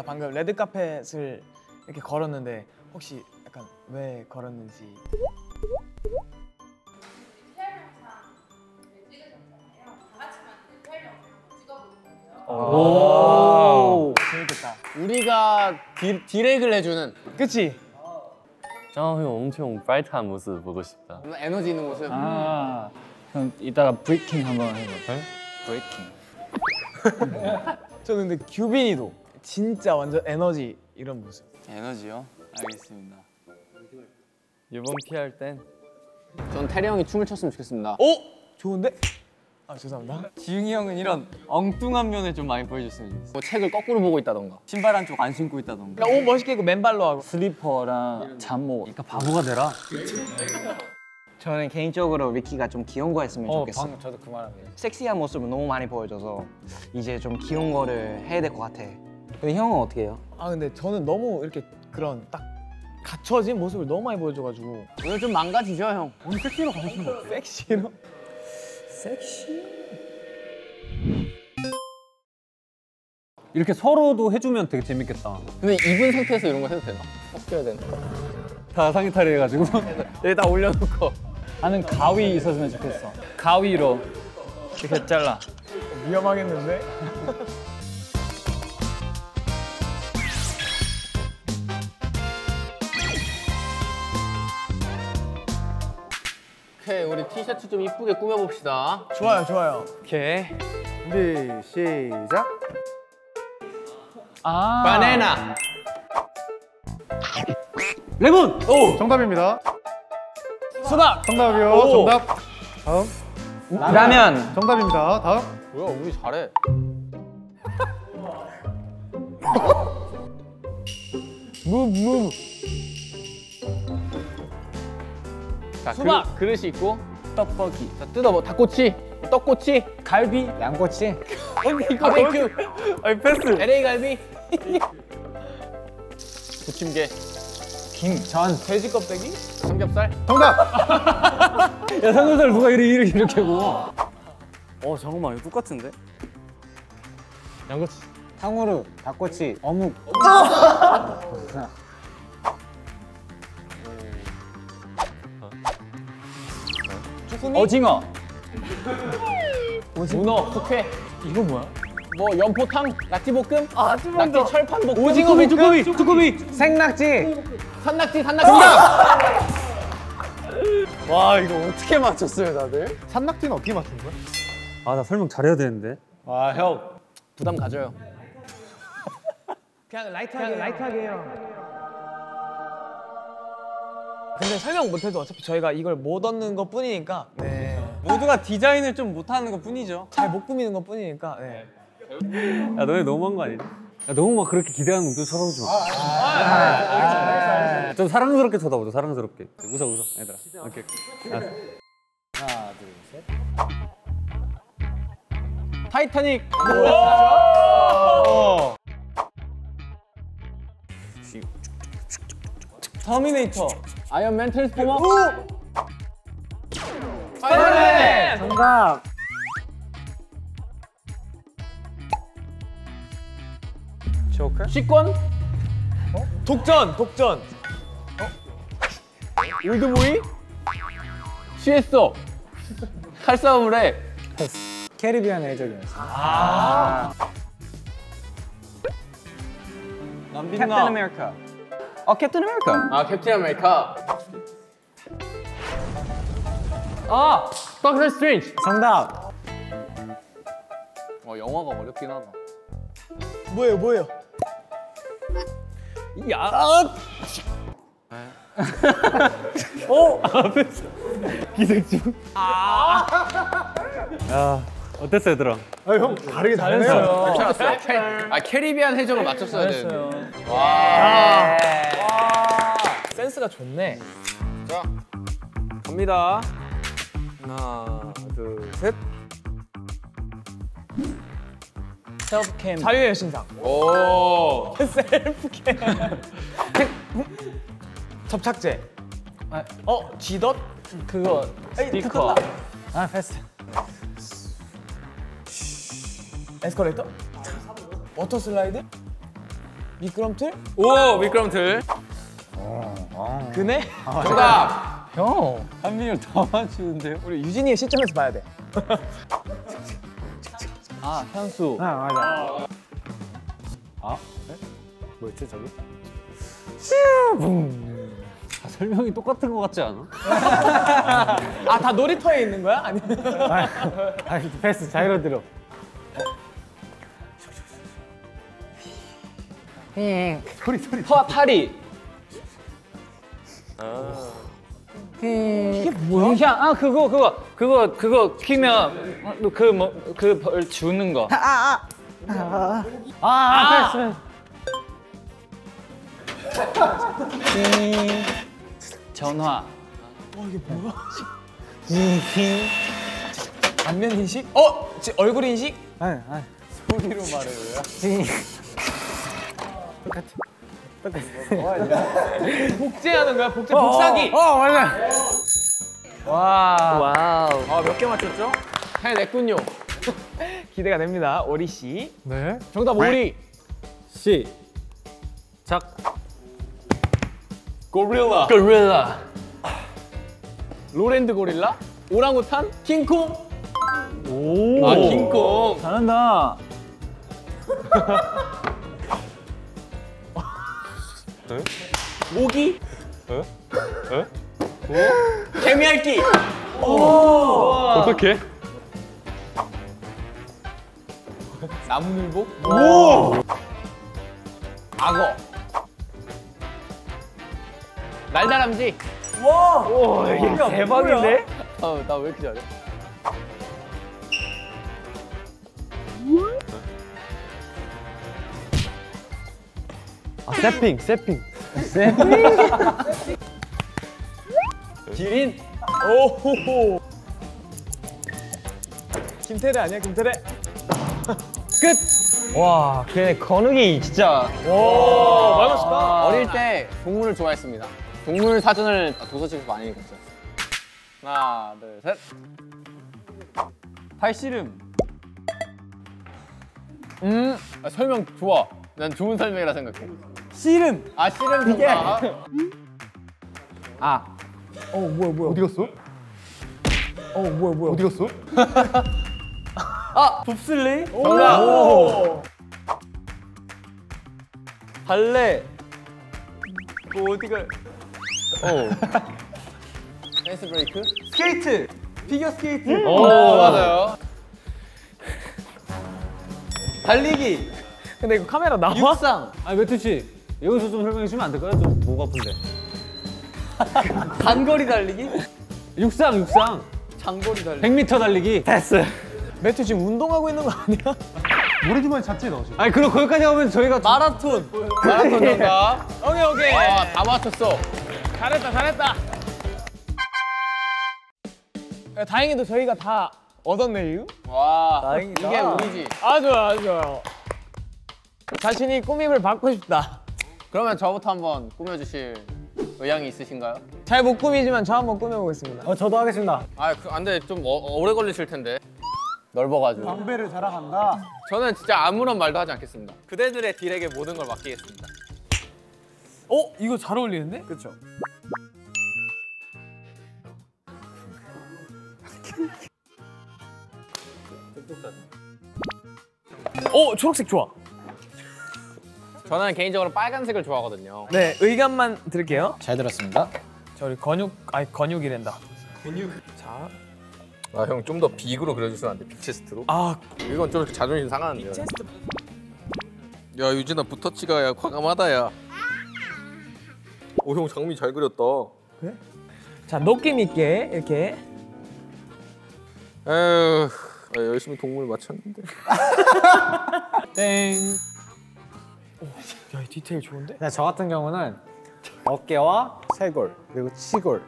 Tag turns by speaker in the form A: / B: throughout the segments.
A: 저희가 방금 레드 카펫을 이렇게 걸었는데 혹시 약간 왜 걸었는지
B: 오.
A: 재밌겠다.
B: 우리가 디, direct을 해주는
A: 그치?
C: 짱형 엄청 bright한 모습 보고 싶다.
B: 에너지 있는 모습.
D: 아, 그럼 이따가 breaking 한번 해볼까요? 브레이킹.
A: 저는 근데 규빈이도 진짜 완전 에너지 이런 모습.
B: 에너지요? 알겠습니다.
C: 이번 PR
B: 땐전 태리 형이 춤을 췄으면 좋겠습니다.
A: 오! 좋은데? 아 죄송합니다.
E: 지웅이 형은 이런 엉뚱한 면을 좀 많이 보여줬으면 좋겠어.
B: 뭐 책을 거꾸로 보고 있다던가.
E: 신발 한쪽 안 신고 있다던가.
A: 옷 멋있게 입고 맨발로 하고.
D: 슬리퍼랑 잠옷.
E: 그러니까 바보가 되라.
F: 저는 개인적으로 리키가 좀 귀여운 거 했으면 좋겠어.
D: 방금 저도 그 말합니다.
F: 섹시한 모습을 너무 많이 보여줘서 이제 좀 귀여운 거를 해야 될 것 같아. 근데 형은 어떻게 해요?
A: 아 근데 저는 너무 이렇게 그런 딱 갖춰진 모습을 너무 많이 보여줘가지고
B: 오늘 좀 망가지죠 형.
A: 섹시로?
G: 이렇게 서로도 해주면 되게 재밌겠다.
B: 근데 입은 상태에서 이런 거 해도 되나? 꺾여야 되나?
G: 다 상의탈이 해가지고.
B: 여기다 올려놓고.
D: 나는 가위 있었으면 좋겠어. 가위로 이렇게 잘라.
A: 위험하겠는데?
B: 오케이 우리 티셔츠 좀 이쁘게 꾸며봅시다.
A: 좋아요 좋아요.
E: 오케이.
H: 준비 시작.
D: 아.
B: 바나나.
G: 레몬! 오!
H: 정답입니다.
A: 수박!
H: 정답이요.
A: 오.
H: 정답. 다음.
F: 라면.
H: 정답입니다. 다음.
B: 뭐야 우리 잘해.
A: 무브 무브.
B: 자,
A: 수박!
B: 그, 그릇이 있고
D: 떡볶이.
B: 자 뜯어봐 닭꼬치, 떡꼬치,
D: 갈비. 양꼬치.
B: 바베큐, 아니 패스. LA 갈비. 부침개,
D: 김. 전.
A: 돼지 껍데기?
B: 삼겹살.
H: 정답.
G: 야, 삼겹살 누가 이렇게, 이렇게, 이렇게 구워?
E: 어 잠깐만 이거 똑같은데?
A: 양꼬치.
D: 탕후루. 닭꼬치. 어묵. 오징어.
B: 문어, 숙회.
D: 이거 뭐야?
B: 뭐 연포탕, 낙지볶음, 아, 낙지 철판 볶음,
A: 오징어 볶음?
G: 두꺼비! 두꺼비!
D: 생낙지.
B: 산낙지, 산낙지.
E: 와 이거 어떻게 맞췄어요 다들?
H: 산낙지는 어떻게 맞춘 거야?
G: 아, 나 설명 잘해야 되는데.
B: 와 형, 부담 가져요.
A: 그냥 라이트하게 그냥 라이트하게 해요. 근데 설명 못해도 어차피 저희가 이걸 못 얻는 것 뿐이니까 네.
E: 모두가 디자인을 좀 못하는 것 뿐이죠.
A: 잘 못 꾸미는 것 뿐이니까 네.
G: 야, 너네 너무한 거 아니냐? 야, 너무 막 그렇게 기대하는 것도 쳐다보지 마. 좀 사랑스럽게 쳐다보자, 사랑스럽게. 웃어, 웃어, 얘들아. 오케이.
B: 타이타닉.
A: 터미네이터.
B: 아이언맨 트랜스포머.
A: 스파이더맨!
D: 정답.
B: 식권.
A: 독전! 독전!
B: 올드보이. 취했어. 칼싸움을 해.
D: 캐리비안 해적이었어. 캡틴 아메리카. 어 캡틴 아메리카.
B: 아 캡틴 아메리카. 아 닥터 스트레인지.
D: 정답.
B: 어 영화가 어렵긴 하다.
A: 뭐예요 뭐예요?
G: 야, 어땠어, 얘들아?
H: 아, 형 다르게 잘했어요.
B: 괜찮았어요. 캐, 아 캐리비안 해적을 맞췄어야 되는데.
A: 센스가 좋네.
E: 갑니다. 하나, 둘, 셋.
D: 셀프캠.
A: 자유의 여신상.
B: 오.
A: 셀프캠. 접착제. 어? 지덧?
D: 그거
A: 스티커.
D: 아 패스.
A: 에스컬레이터? water slide? 미끄럼틀?
B: 오 미끄럼틀.
A: 그네?
B: 정답.
D: 형.
B: 한민이 더 맞추는데요?
A: 우리 유진이의 시점에서 봐야 돼.
D: 아 현수.
A: 아 맞아.
G: 뭐였지 저기? 아, 설명이 똑같은 것 같지 않아?
A: 아 다 놀이터에 있는 거야? 아니?
G: 아 패스 자이로 들어.
D: 파 파리.
A: 이게 뭐야?
D: 향. 아 그거 그거 그거 그거 키면 그뭐그 벌 주는 거.
G: 아, 아, 패스.
D: 전화.
A: 안면 인식? 어? 지- 얼굴 인식?
B: 소리로 말해요.
A: 복제하는 거야? 복제 복사기.
G: 어 맞아.
A: 와.
C: 와우.
A: 아 몇 개 맞췄죠?
B: 해냈군요.
A: 기대가 됩니다. 오리 씨.
H: 네.
A: 정답 오리.
G: 시. 작.
B: 고릴라.
C: 고릴라.
B: 로랜드 고릴라? 오랑우탄? 킹콩?
G: 오.
B: 아 킹콩.
D: 잘한다.
B: 모기? 개미핥기.
G: 어떻게?
B: 나무늘보? 오. 악어. 날다람쥐.
A: 대박인데?
B: 어, 나왜 이렇게 잘해?
G: 아 세핑 세핑.
B: 기린?
A: 오호호. 김태래 아니야 김태래?
F: 와, 걔네 건욱이 진짜
A: 오 많이 맞췄다.
B: 어릴 때 동물을 좋아했습니다. 동물 사전을 도서책에서 많이 읽었어요. 하나, 둘, 셋. 팔씨름. 음, 아, 설명 좋아. 난 좋은 설명이라 생각해.
A: 씨름.
B: 아, 씨름 좋다.
A: 어 뭐야 뭐야.
H: 어디 갔어?
A: 어 뭐야 뭐야.
H: 어디 갔어?
A: 봅슬레이?
B: 정답.
A: 오.
B: 발레. 뭐 어디가? 어. dance break?
A: 스케이트. 피겨 스케이트.
B: 오, 맞아요. 달리기.
A: 근데 이거 카메라 나와?
B: 육상.
G: 아 매트 씨 여기서 좀 설명해 주면 안 될까요? 좀 목 아픈데.
B: 단거리 달리기?
G: 육상 육상.
B: 장거리 달리기.
G: 100m 달리기. 패스.
A: 매트 지금 운동하고 있는 거 아니야?
H: 모래주머니 찾지 너 지금.
G: 아니 그럼 거기까지 하면 저희가
B: 마라톤. 마라톤 정답.
A: 오케이 오케이.
B: 와, 다 맞췄어.
A: 잘했다 잘했다. 야, 다행히도 저희가 다 얻었네요.
B: 와,
A: 다행이다.
B: 이게 우리지.
A: 아주 좋아요 아주 좋아요. 자신이 꾸밈을 받고 싶다.
B: 그러면 저부터 한번 꾸며주실 의향이 있으신가요?
A: 잘 못 꾸미지만 저 한번 꾸며보겠습니다.
G: 어 저도 하겠습니다.
B: 아, 그, 안 돼. 좀 어, 오래 걸리실 텐데. 넓어가지고.
H: 담배를 자랑한다.
B: 저는 진짜 아무런 말도 하지 않겠습니다. 그대들의 딜에게 모든 걸 맡기겠습니다.
A: 어? 이거 잘 어울리는데? 그쵸. 어 초록색 좋아.
B: 저는 개인적으로 빨간색을 좋아하거든요.
A: 네 의견만 드릴게요.
F: 잘 들었습니다.
A: 저 우리 근육 아니 근육이랜다.
B: 아, 형 좀 더 빅으로 그려주시면 안 돼? 빅체스트로?
A: 아
B: 이건 좀 자존심 상하는데요.
A: 체스트.
B: 야, 유진아 부터치가 야 과감하다 야. 오, 형 장미 잘 그렸다.
A: 자 느낌 있게 이렇게.
B: 에휴, 아, 열심히 동물 맞췄는데.
G: 땡.
A: 야이 디테일 좋은데?
G: 네, 저 같은 경우는 어깨와 쇄골 그리고 치골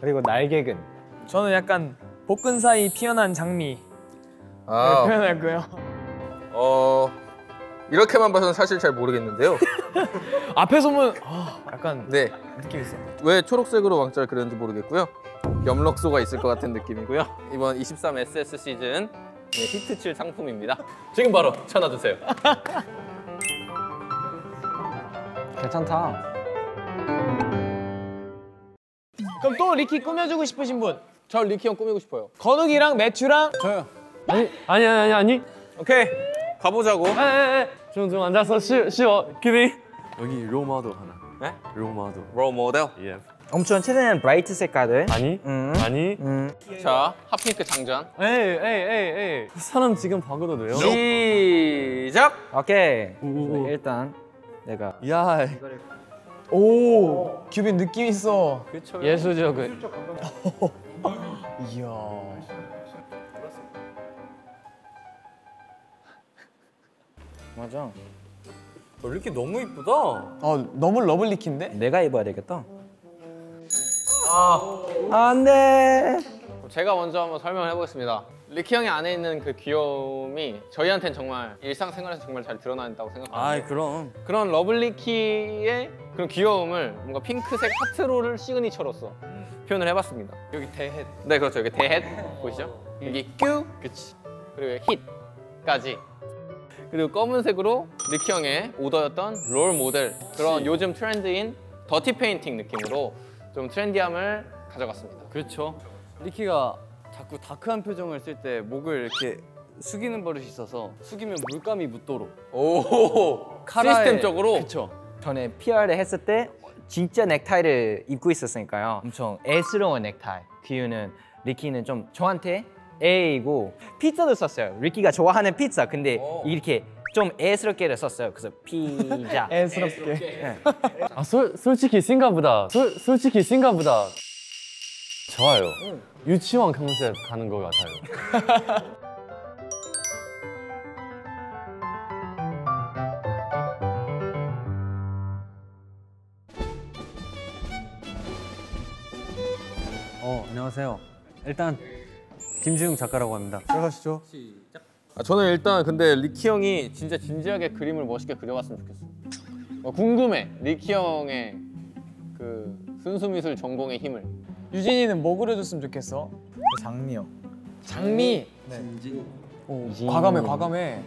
G: 그리고 날개근.
A: 저는 약간 복근 사이 피어난 장미
B: 아,
A: 표현할 거예요.
B: 어 이렇게만 봐서는 사실 잘 모르겠는데요.
A: 앞에서 보면 아, 약간
B: 네,
A: 느낌 있어.
B: 왜 초록색으로 왕자를 그렸는지 모르겠고요. 염력소가 있을 것 같은 느낌이고요. 이번 23 SS 시즌 네, 히트 칠 상품입니다. 지금 바로 전화 주세요.
F: 괜찮다.
A: 그럼 또 리키 꾸며주고 싶으신 분?
B: 저 리키 형 꾸미고 싶어요.
A: 건욱이랑 매튜랑
C: 아니 아니 아니 아니.
B: 오케이 가보자고.
C: 에에에 좀좀 앉아서 쉬 쉬어. 기비. 여기 로마도 하나.
B: 네?
C: 로마도.
B: 롤 모델.
C: 예.
F: 엄청 최대한 브라이트 색깔을.
C: 아니
F: 음.
C: 아니.
F: 음.
B: 자 핫핑크 장전.
C: 에이 에이 에이 에이. 사람 지금 바꿔도 돼요?
B: 시작.
F: 오케이.
C: 오, 오.
F: 일단 내가
C: 야.
A: 오 규빈 느낌 있어.
D: 예술적은
A: 이야.
F: 맞아.
C: 이렇게 너무 이쁘다.
A: 어 너무 러블리키인데?
F: 내가 입어야 되겠다. 안 돼.
B: 제가 먼저 한번 설명을 해보겠습니다. 리키 형이 안에 있는 그 귀여움이 저희한테는 정말 일상생활에서 정말 잘 드러난다고 생각합니다.
C: 아이 그럼.
B: 그런 러블리키의 그런 귀여움을 뭔가 핑크색 하트로를 시그니처로서 표현을 해봤습니다. 여기 대헷. 네 그렇죠. 여기 대헷 보이시죠? 여기 큐. 그치. 그리고 여기 hit까지. 그리고 검은색으로 리키 형의 오더였던 롤 모델 그런 요즘 트렌드인 dirty painting 느낌으로 좀 trendy함을 가져갔습니다.
C: 그렇죠. 리키가 자꾸 dark한 표정을 쓸 때 목을 이렇게 숙이는 버릇이 있어서 숙이면 물감이 묻도록
B: 오
C: 카라에-
B: 시스템적으로
C: 그렇죠.
F: 전에 PR을 했을 때 진짜 넥타이를 입고 있었으니까요. 엄청 애스러운 넥타이. 그 이유는 리키는 좀 저한테 A이고 피자도 썼어요. 리키가 좋아하는 피자. 근데 이렇게 좀 애스럽게를 썼어요. 그래서 피자.
A: 애스럽게.
C: 아 솔, 솔직히 생각보다 솔, 솔직히 생각보다 좋아요. 유치원 컨셉 가는 것 같아요.
G: 어 안녕하세요. 일단 김지웅 작가라고 합니다. 들어가시죠.
B: 아, 저는 일단 근데 리키 형이 진짜 진지하게 그림을 멋있게 그려봤으면 좋겠어. 어, 궁금해. 리키 형의 그 순수미술 전공의 힘을.
A: 유진이는 뭐 그려줬으면 좋겠어?
H: 장미요.
A: 장미. 오, 과감해 과감해.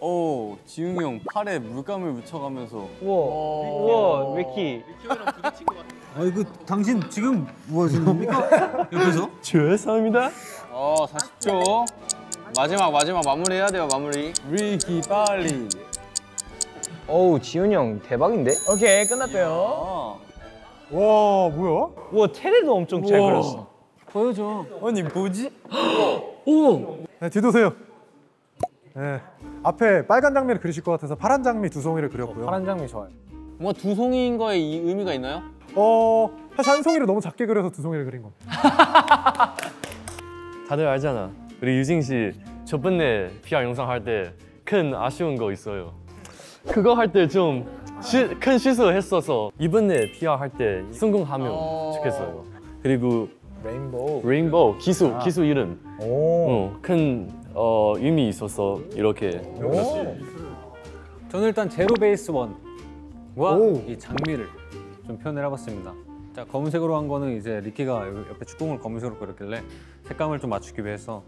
C: 오 지웅이 형 팔에 물감을 묻혀가면서
F: 우와, 리키.
H: 아 이거 당신 지금 뭐 하시는 겁니까? 옆에서?
C: 죄송합니다.
B: 어, 40초. 마지막 마지막 마무리 해야 돼요. 마무리.
A: 리키 빨리.
F: 어우, 지훈이 형 대박인데?
A: 오케이 끝났대요.
H: 와 뭐야?
F: 우와, 테레도 엄청 잘 그렸어.
C: 보여줘.
A: 아니 뭐지?
H: 네, 뒤도세요. 네. 앞에 빨간 장미를 그리실 것 같아서 파란 장미 두 송이를 그렸고요.
G: 파란 장미 좋아요.
B: 뭔가 두 송이인 거에 이 의미가 있나요?
H: 어 사실 한 송이를 너무 작게 그려서 두 송이를 그린 겁니다.
C: 다들 알잖아. 우리 유진 씨 저번에 PR 영상 할 때 큰 아쉬운 거 있어요. 그거 할 때좀 큰 실수했어서 이번에 PR 할 때 성공하면 좋겠어요. 그리고
A: 레인보우.
C: 레인보우 기수 기수 이름
A: 오.
C: 어, 큰 어, 의미 있어서 이렇게.
G: 저는 일단 제로 베이스 원과 이 장미를 좀 표현을 해봤습니다. 자 검은색으로 한 거는 이제 리키가 옆에 축구공을 검은색으로 그렸길래 색감을 좀 맞추기 위해서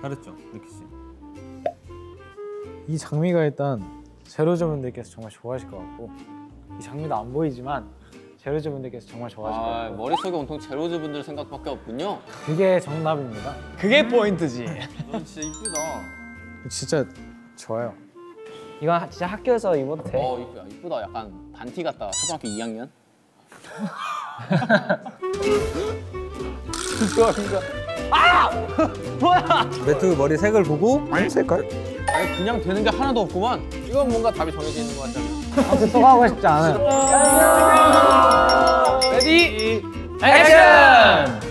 G: 잘했죠, 리키 씨.
I: 이 장미가 일단 제로즈분들께서 정말 좋아하실 것 같고 이 장미도 안 보이지만 제로즈분들께서 정말 좋아하실 것
B: 아,
I: 같고
B: 머릿속에 온통 제로즈 분들 생각밖에 없군요.
I: 그게 정답입니다.
A: 그게 포인트지.
C: 넌 진짜 이쁘다.
I: 진짜 좋아요.
F: 이건 진짜 학교에서 입어도 돼.
B: 어, 이쁘다. 이쁘다. 약간 반티 같다. 초등학교 2학년.
G: 매트 머리 색을 보고
F: 색깔?
B: 아니, 그냥 되는 게 하나도 없구만. 이건 뭔가 답이 정해져 있는 것 같잖아.
I: 또 가고 싶지 않아요.
A: ready 액션.